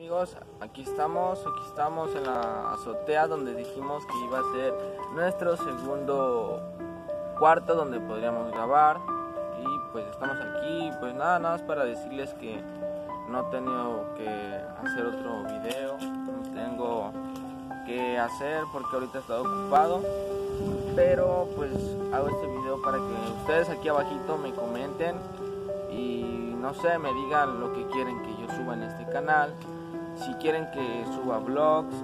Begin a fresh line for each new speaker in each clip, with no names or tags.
Amigos, aquí estamos, aquí estamos en la azotea donde dijimos que iba a ser nuestro segundo cuarto donde podríamos grabar. Y pues estamos aquí, pues nada, nada más para decirles que no he tenido que hacer otro video, no tengo que hacer porque ahorita he estado ocupado, pero pues hago este video para que ustedes aquí abajito me comenten y no sé, me digan lo que quieren que yo suba en este canal si quieren que suba vlogs,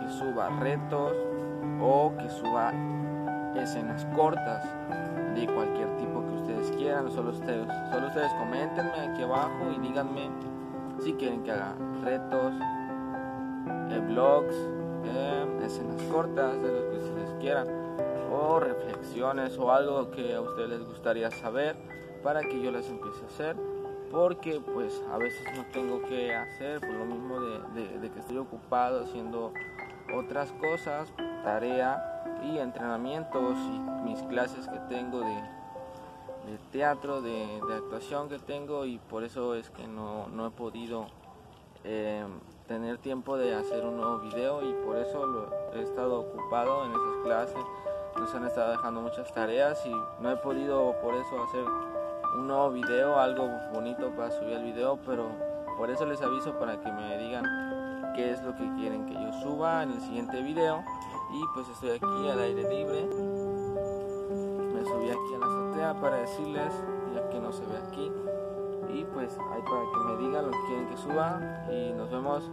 que suba retos o que suba escenas cortas de cualquier tipo que ustedes quieran, solo ustedes, solo ustedes comentenme aquí abajo y díganme si quieren que haga retos, eh, vlogs, eh, escenas cortas de lo que ustedes quieran o reflexiones o algo que a ustedes les gustaría saber para que yo les empiece a hacer porque pues a veces no tengo que hacer por lo mismo de, que estoy ocupado haciendo otras cosas, tarea y entrenamientos y mis clases que tengo de, teatro, de, actuación que tengo y por eso es que no, he podido em, tener tiempo de hacer un nuevo video y por eso he estado ocupado en esas clases, nos han estado dejando muchas tareas y no he podido por eso hacer un nuevo video, algo bonito para subir el video, pero por eso les aviso para que me digan qué es lo que quieren que yo suba en el siguiente video. Y pues estoy aquí al aire libre. Me subí aquí a la azotea para decirles, ya que no se ve aquí. Y pues ahí para que me digan lo que quieren que suba. Y nos vemos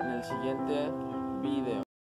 en el siguiente video.